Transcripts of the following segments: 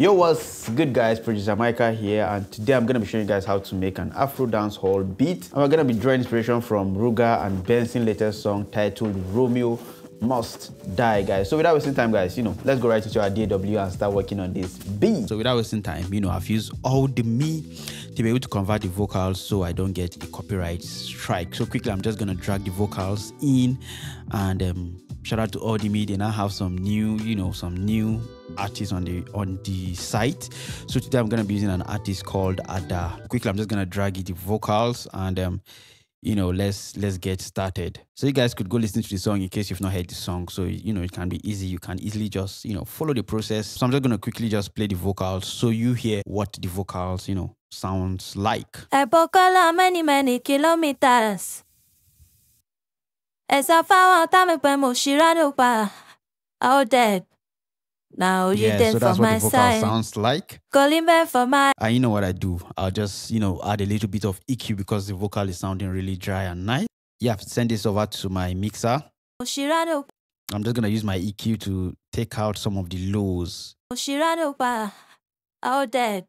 Yo, what's good guys? Producer Mykah here and today I'm gonna be showing you guys how to make an Afro dance hall beat. And we're gonna be drawing inspiration from Ruger and Benson's latest song titled Romeo Must Die, guys. So without wasting time, guys, you know, let's go right into our DAW and start working on this beat. So without wasting time, you know, I've used Audimee to be able to convert the vocals so I don't get a copyright strike. So quickly, I'm just gonna drag the vocals in and um, shout out to Audimee. They now have some new, you know, some new artists on the on the site. So today I'm gonna be using an artist called Ada. Quickly, I'm just gonna drag the vocals and um, you know, let's let's get started. So you guys could go listen to the song in case you've not heard the song. So you know it can be easy. You can easily just you know follow the process. So I'm just gonna quickly just play the vocals so you hear what the vocals you know sounds like. Epokola many many kilometers. Pe mo shirado pa. All dead. Now you yeah, dead so for that's what my the vocal side. sounds like. Calling back for my And you know what I do? I'll just, you know, add a little bit of EQ because the vocal is sounding really dry and nice. Yeah, send this over to my mixer. shirado I'm just gonna use my EQ to take out some of the lows. shirado pa. All dead.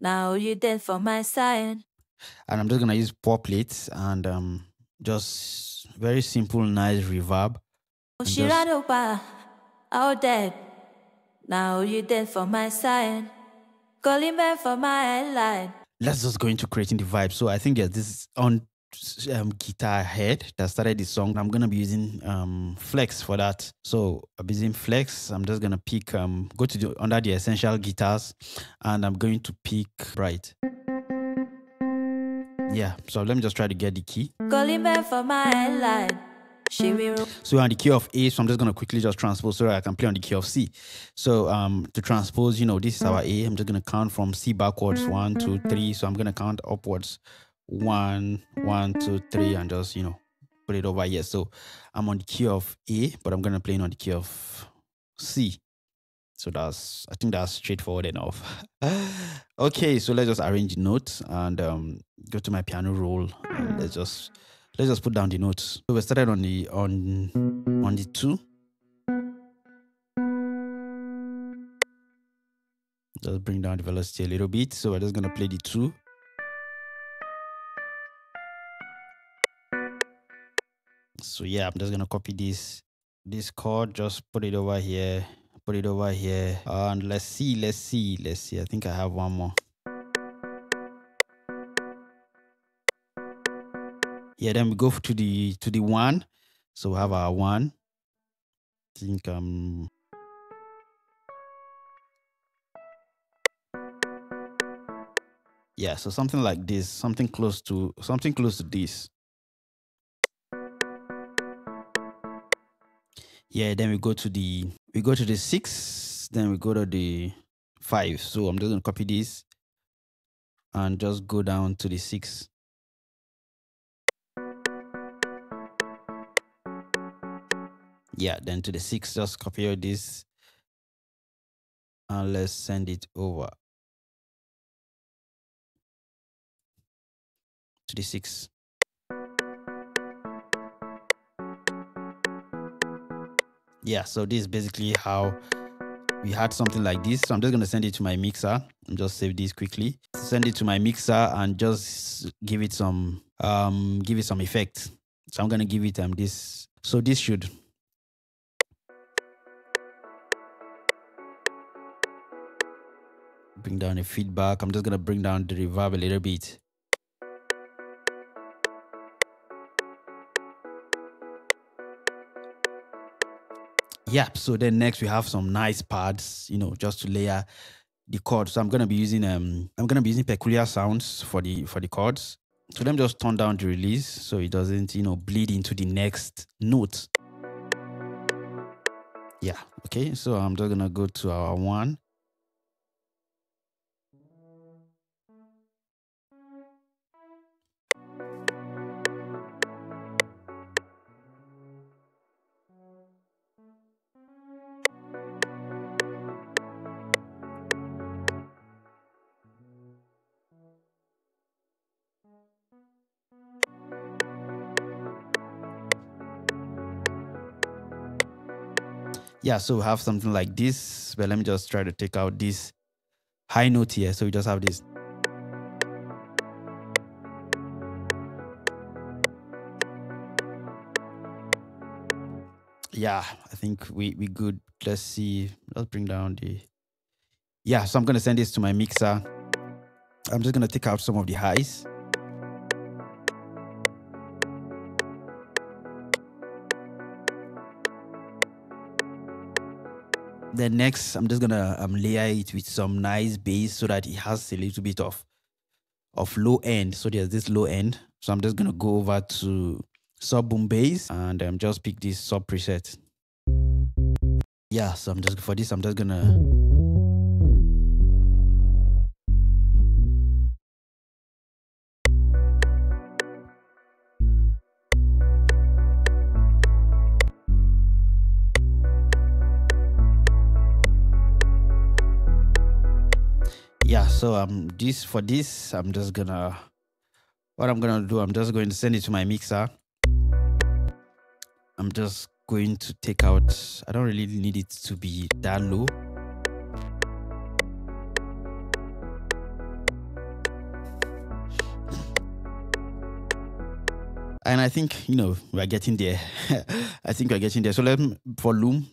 Now you dead for my side. And I'm just gonna use pop plates and um just very simple, nice reverb. Just- Shirado pa. All dead. Now you dead for my side. Calling back for my line. let's just go into creating the vibe. So I think there's this on um, guitar head that started the song. I'm gonna be using um, Flex for that. So I'm using Flex. I'm just gonna pick um, go to the under the essential guitars, and I'm going to pick Bright. Yeah. So let me just try to get the key. Calling back for my line. So on the key of A, so I'm just gonna quickly just transpose so I can play on the key of C. So um to transpose, you know, this is our A. I'm just gonna count from C backwards one, two, three. So I'm gonna count upwards one, one, two, three, and just you know put it over here. So I'm on the key of A, but I'm gonna play on the key of C. So that's I think that's straightforward enough. okay, so let's just arrange the notes and um go to my piano roll and let's just let's just put down the notes. So we started on the on on the two. Just bring down the velocity a little bit. So we're just gonna play the two. So yeah, I'm just gonna copy this this chord, just put it over here, put it over here, and let's see, let's see, let's see. I think I have one more. Yeah, then we go to the to the one. So we have our one. I think um yeah, so something like this, something close to something close to this. Yeah, then we go to the we go to the six, then we go to the five. So I'm just gonna copy this and just go down to the six. Yeah, then to the six, just copy all this and let's send it over to the six. Yeah, so this is basically how we had something like this. So I'm just gonna send it to my mixer and just save this quickly. Send it to my mixer and just give it some um give it some effect. So I'm gonna give it um this. So this should bring down the feedback. I'm just gonna bring down the reverb a little bit. Yep. So then next we have some nice pads, you know, just to layer the chords. So I'm gonna be using um I'm gonna be using peculiar sounds for the for the chords. So let me just turn down the release so it doesn't, you know, bleed into the next note. Yeah. Okay. So I'm just gonna go to our one. Yeah, so we have something like this, but let me just try to take out this high note here. So we just have this. Yeah, I think we we good. Let's see. Let's bring down the. Yeah, so I'm gonna send this to my mixer. I'm just gonna take out some of the highs. Then next, I'm just gonna um, layer it with some nice bass so that it has a little bit of of low end. So there's this low end. So I'm just gonna go over to sub boom bass and um, just pick this sub preset. Yeah, so I'm just for this, I'm just gonna so um this for this i'm just gonna what i'm gonna do i'm just going to send it to my mixer. I'm just going to take out i don't really need it to be that low. And i think you know we're getting there. I think we're getting there. So let me volume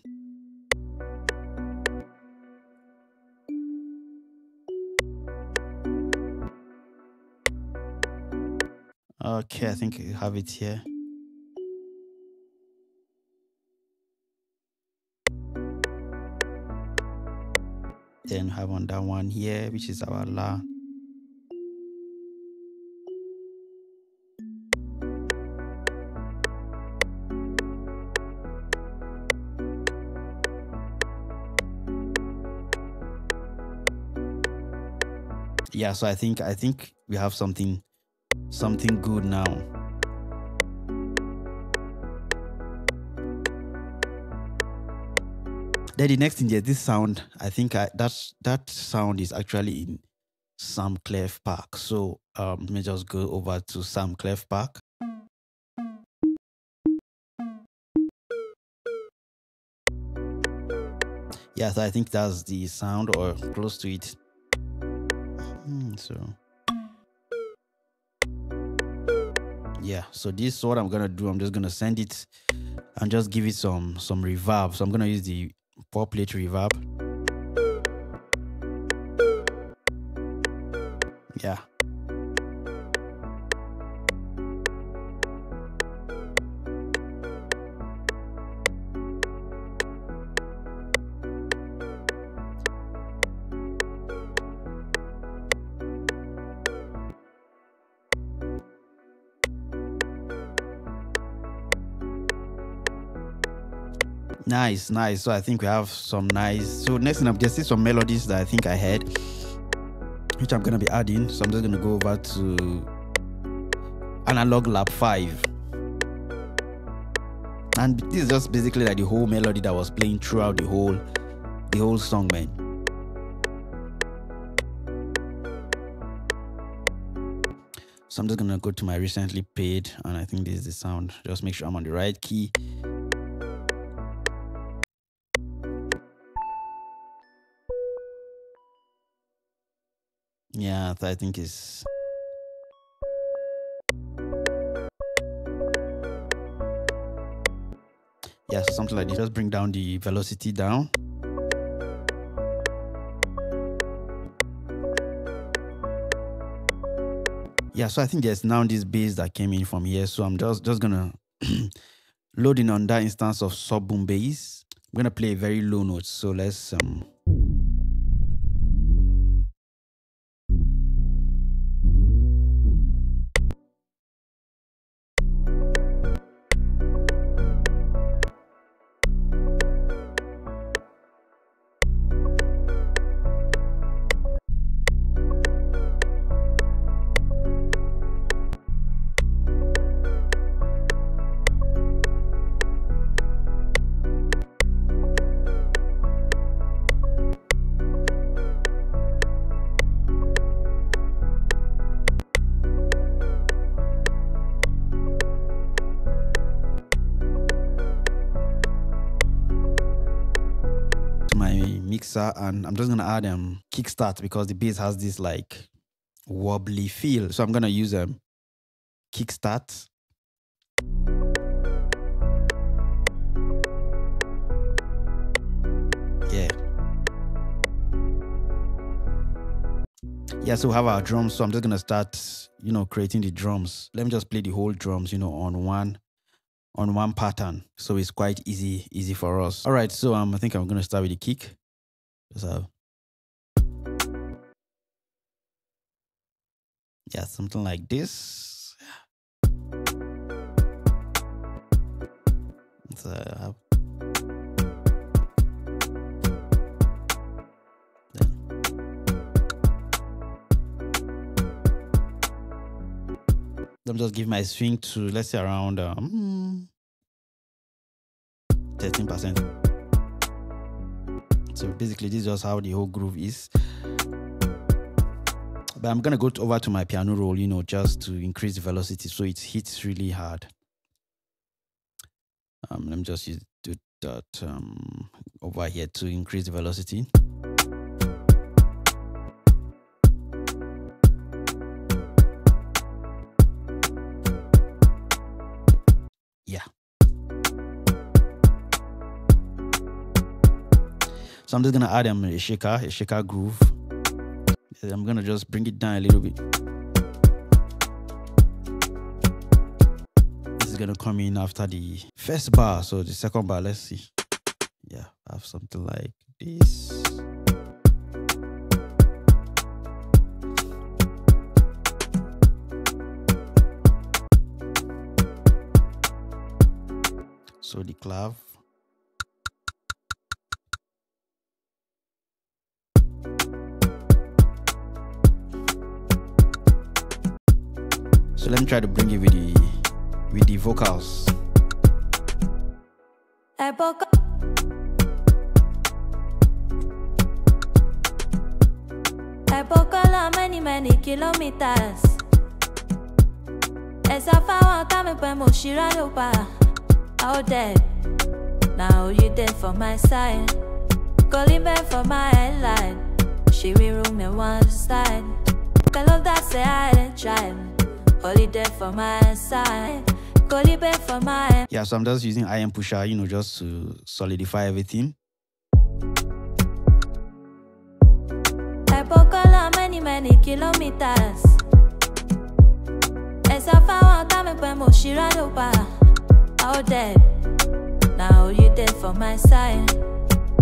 Okay, I think you have it here. Then have on that one here, which is our La. Yeah, so I think I think we have something something good now. Then the next thing is this sound. I think I, that's that sound is actually in Sam Clef Park. So um, let me just go over to Sam Clef Park. Yeah, so I think that's the sound or close to it. Hmm, so yeah so this is what i'm gonna do. I'm just gonna send it and just give it some some reverb. So i'm gonna use the four plate reverb. Yeah Nice, nice. So I think we have some nice. So next thing I'm just see some melodies that I think I had, which I'm gonna be adding. So I'm just gonna go over to analog lab five. And this is just basically like the whole melody that was playing throughout the whole the whole song, man. So I'm just gonna go to my recently paid, and I think this is the sound. Just make sure I'm on the right key. Yeah, I think is yeah, so something like this. Just bring down the velocity down. Yeah, so I think there's now this bass that came in from here. So I'm just just gonna load in on that instance of sub boom bass. I'm gonna play a very low note. So let's um and I'm just gonna add um kickstart because the bass has this like wobbly feel. So I'm gonna use um kickstart. Yeah. Yeah, so we have our drums. So I'm just gonna start, you know, creating the drums. Let me just play the whole drums, you know, on one on one pattern. So it's quite easy, easy for us. All right, so um, I think I'm gonna start with the kick. Have yeah, something like this. So I me just give my swing to let's say around um, 13%. So basically this is just how the whole groove is. But I'm gonna go over to my piano roll, you know, just to increase the velocity so it hits really hard. Um, let me just do that um, over here to increase the velocity. So I'm just gonna add um, a shaker, a shaker groove. I'm gonna just bring it down a little bit. This is gonna come in after the first bar. So the second bar, let's see. Yeah, I have something like this. So the clav Let me try to bring it with the with the vocals. Woke many many kilometers. Esa fawa kame pe mo shira yo pa. Out dead. Now you dead for my side. Calling back for my headline. She will room me one side. I love that say I didn't try. Holiday for my side. for my Yeah, so I'm just using iron pusher, you know, just to solidify everything. I many, many kilometers. Esa fawa kame pe mo shirado pa. All dead. Now you dead for my side.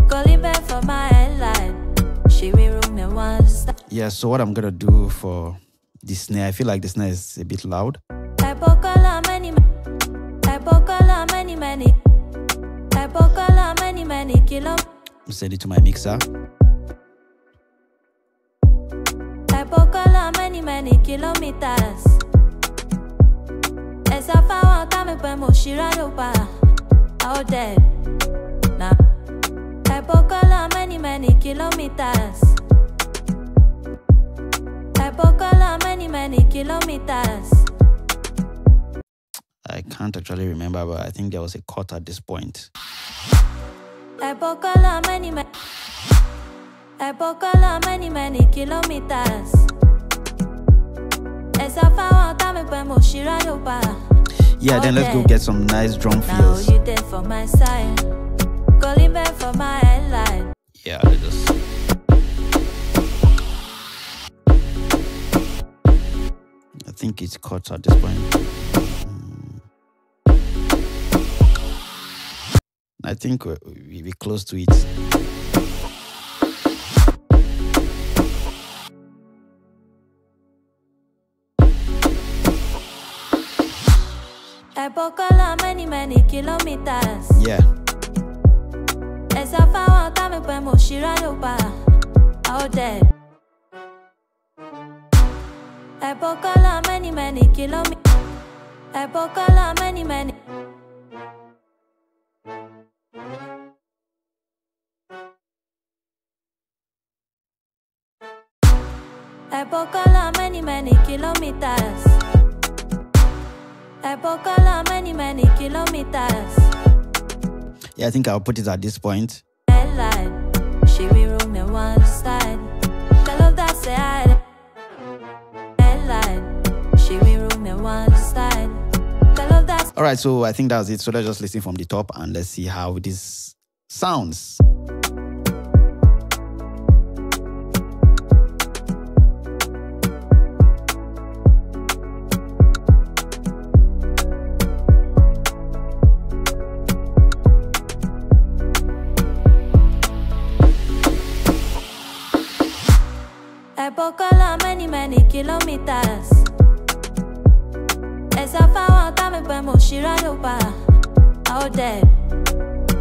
Calling back for my headline. She will room me one Yeah, so what I'm gonna do for the snare. I feel like the snare is a bit loud. Send it to my mixer. many, many kilometers. Esa fawa kame pe mo shirado pa. All dead. Nah. many, many kilometers. Many, many kilometers. I can't actually remember, but I think there was a cut at this point. many, many, many, many kilometers. Yeah, then let's go get some nice drum. Now you there think it's cut at this point. Um, I think we're, we're close to it. many, many kilometers. Yeah. Esa fawa kame pe mo shirado pa. All dead. Epokala many many kilometers. Epokala many many. Epokala many many kilometers. Epokala many many kilometers. Yeah, I think I'll put it at this point. She will right, so I think that's it. So let's just listen from the top and let's see how this sounds. Many many kilometers. Esa fawa tame pe mo shirado pa. All dead.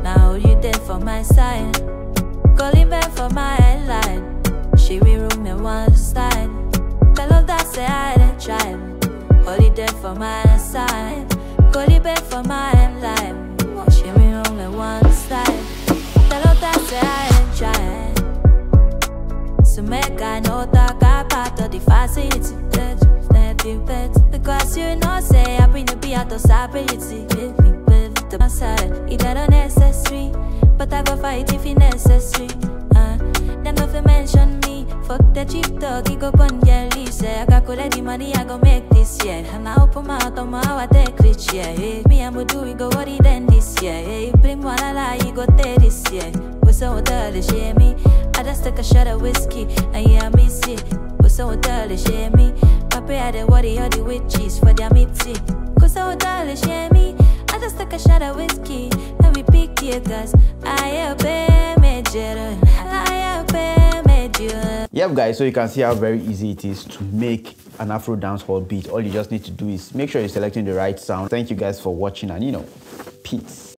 Now you dead for my side. Calling back for my headline. She be room me one side. Tell her that say I didn't try. Holy dead for my side. Calling back for my headline. She be room me one side. Tell her that say I didn't try. So make I know that I part of the facility you bet Because you know say I bring the be out of stability. With me with the side It ain't unnecessary But I go fight if it necessary. Uh, Them fi mention me. Fuck the cheap dog, he go your leave Say I got collect the money, I go make this year. And I open my mouth on my how I take rich, yeah. Me and do we go he then this year. Hey, Bring one lie, you go take this year. We so dirty, share me. I just take a shot of whiskey and yeah, I miss it. We so dirty, share me. Papa had the worry all the witches for their meeting. Cause oh, so dirty, share me. I just take a shot of whiskey and we pick cause I been major. I been major. Yep, guys, so you can see how very easy it is to make an Afro dancehall beat. All you just need to do is make sure you're selecting the right sound. Thank you guys for watching and you know, peace.